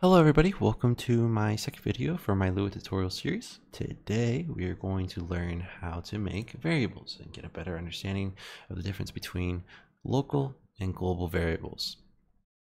Hello everybody, welcome to my second video for my Lua tutorial series. Today we are going to learn how to make variables and get a better understanding of the difference between local and global variables.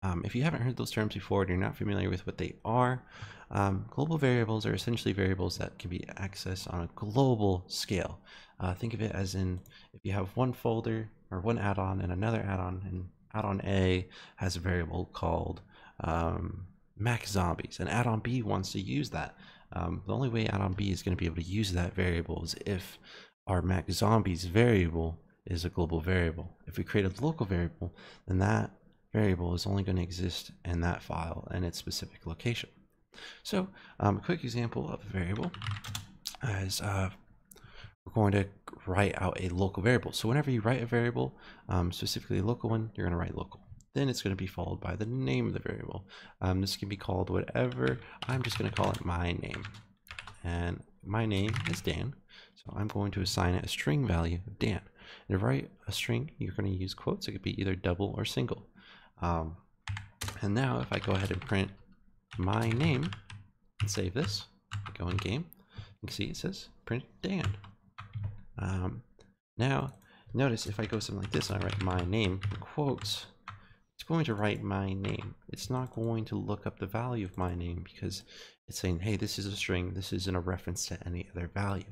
Um, if you haven't heard those terms before and you're not familiar with what they are, um, global variables are essentially variables that can be accessed on a global scale. Uh, think of it as in if you have one folder or one add-on and another add-on and add-on A has a variable called um, Mac Zombies, and add-on B wants to use that. Um, the only way add-on B is going to be able to use that variable is if our Mac Zombies variable is a global variable. If we create a local variable, then that variable is only going to exist in that file and its specific location. So um, a quick example of a variable is uh, we're going to write out a local variable. So whenever you write a variable, um, specifically a local one, you're going to write local then it's going to be followed by the name of the variable. Um, this can be called whatever. I'm just going to call it my name. And my name is Dan. So I'm going to assign it a string value of Dan. And to write a string, you're going to use quotes. It could be either double or single. Um, and now if I go ahead and print my name and save this, go in game, you can see it says print Dan. Um, now, notice if I go something like this and I write my name in quotes, it's going to write my name. It's not going to look up the value of my name because it's saying, hey, this is a string. This isn't a reference to any other value.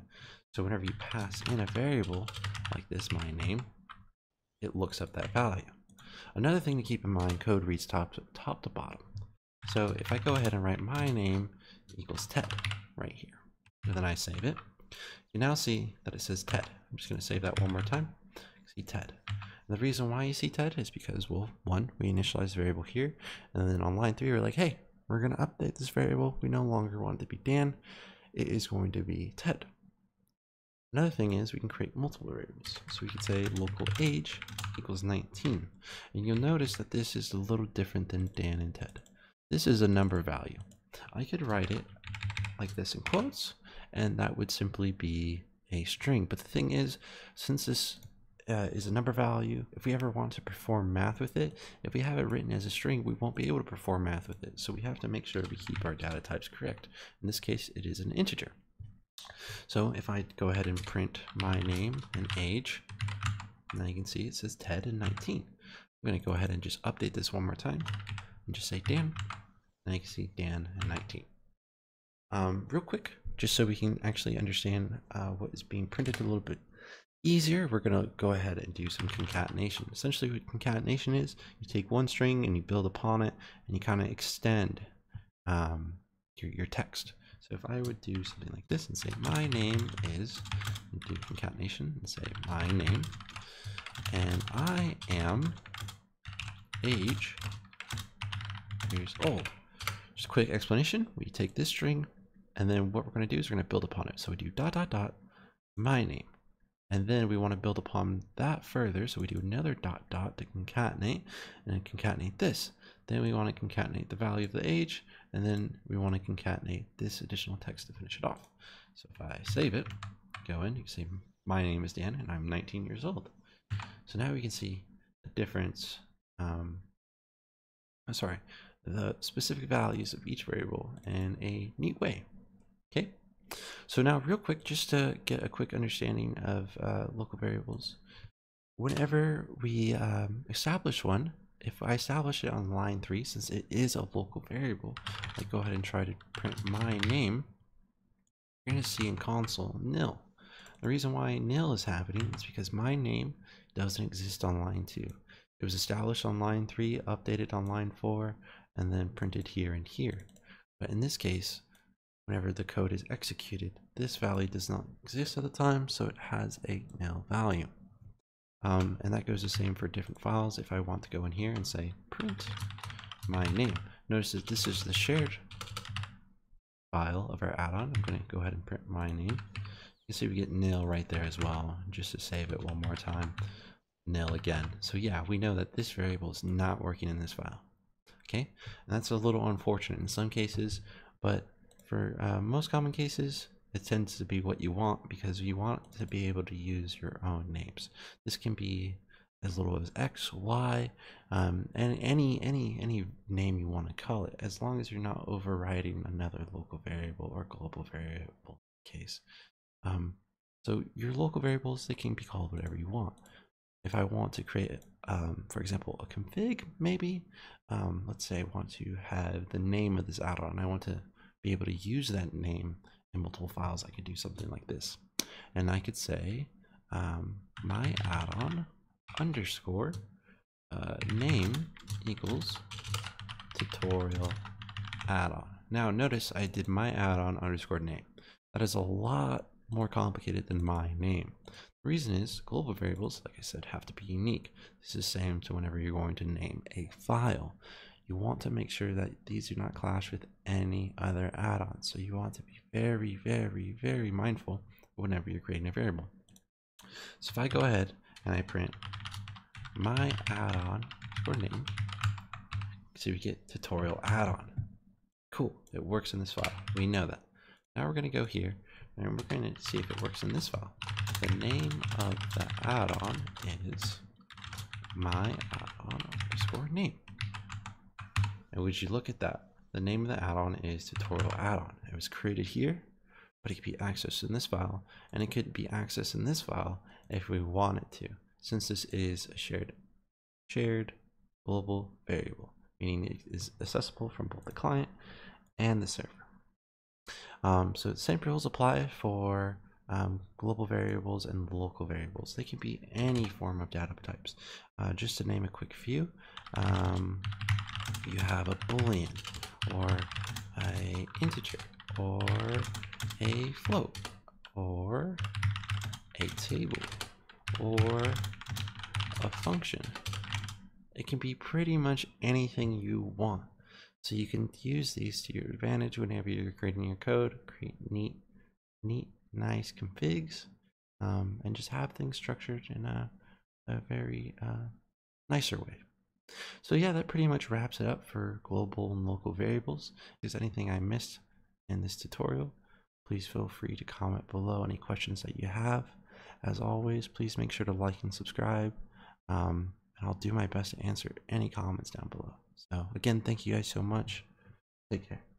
So whenever you pass in a variable like this, my name, it looks up that value. Another thing to keep in mind, code reads top to, top to bottom. So if I go ahead and write my name equals Ted right here, and then I save it, you now see that it says Ted. I'm just going to save that one more time. See Ted. And the reason why you see Ted is because, well, one, we initialize the variable here, and then on line three, we're like, hey, we're going to update this variable. We no longer want it to be Dan. It is going to be Ted. Another thing is we can create multiple variables. So we could say local age equals 19. And you'll notice that this is a little different than Dan and Ted. This is a number value. I could write it like this in quotes, and that would simply be a string. But the thing is, since this uh, is a number value. If we ever want to perform math with it, if we have it written as a string, we won't be able to perform math with it. So we have to make sure we keep our data types correct. In this case, it is an integer. So if I go ahead and print my name and age, now you can see it says Ted and 19. I'm going to go ahead and just update this one more time and just say Dan. Now you can see Dan and 19. Um, real quick, just so we can actually understand uh, what is being printed a little bit easier, we're going to go ahead and do some concatenation. Essentially what concatenation is, you take one string and you build upon it and you kind of extend um, your, your text. So if I would do something like this and say my name is, do concatenation and say my name, and I am age years old. Just a quick explanation. We take this string and then what we're going to do is we're going to build upon it. So we do dot dot dot my name and then we want to build upon that further. So we do another dot dot to concatenate and concatenate this. Then we want to concatenate the value of the age. And then we want to concatenate this additional text to finish it off. So if I save it, go in, you can see my name is Dan and I'm 19 years old. So now we can see the difference. Um, I'm sorry, the specific values of each variable in a neat way. Okay. So now real quick, just to get a quick understanding of uh, local variables. Whenever we um, establish one, if I establish it on line three, since it is a local variable, I go ahead and try to print my name, you're gonna see in console nil. The reason why nil is happening is because my name doesn't exist on line two. It was established on line three, updated on line four, and then printed here and here. But in this case, whenever the code is executed. This value does not exist at the time, so it has a nil value. Um, and that goes the same for different files. If I want to go in here and say print my name, notice that this is the shared file of our add-on. I'm going to go ahead and print my name. You can see we get nil right there as well, just to save it one more time. Nil again. So yeah, we know that this variable is not working in this file. Okay, and that's a little unfortunate in some cases, but for uh, most common cases, it tends to be what you want because you want to be able to use your own names. This can be as little as x, y, um, and any any any name you want to call it, as long as you're not overriding another local variable or global variable case. Um, so your local variables they can be called whatever you want. If I want to create, um, for example, a config, maybe, um, let's say I want to have the name of this add-on. I want to be able to use that name in multiple files. I could do something like this, and I could say um, my add-on underscore uh, name equals tutorial add-on. Now notice I did my add-on underscore name. That is a lot more complicated than my name. The reason is global variables, like I said, have to be unique. This is the same to whenever you're going to name a file. You want to make sure that these do not clash with any other add-ons. So you want to be very, very, very mindful whenever you're creating a variable. So if I go ahead and I print my add-on for name, so we get tutorial add-on. Cool, it works in this file. We know that. Now we're going to go here and we're going to see if it works in this file. The name of the add-on is my add-on underscore name. And would you look at that? The name of the add-on is tutorial add-on. It was created here, but it could be accessed in this file, and it could be accessed in this file if we wanted to, since this is a shared shared global variable, meaning it is accessible from both the client and the server. Um, so the same rules apply for um, global variables and local variables. They can be any form of data types. Uh, just to name a quick few, um, you have a boolean or a integer or a float or a table or a function. It can be pretty much anything you want. So you can use these to your advantage whenever you're creating your code, create neat, neat, nice configs, um, and just have things structured in a, a very uh, nicer way. So yeah, that pretty much wraps it up for global and local variables. There's anything I missed in this tutorial, please feel free to comment below any questions that you have. As always, please make sure to like and subscribe. Um, and I'll do my best to answer any comments down below. So again, thank you guys so much. Take care.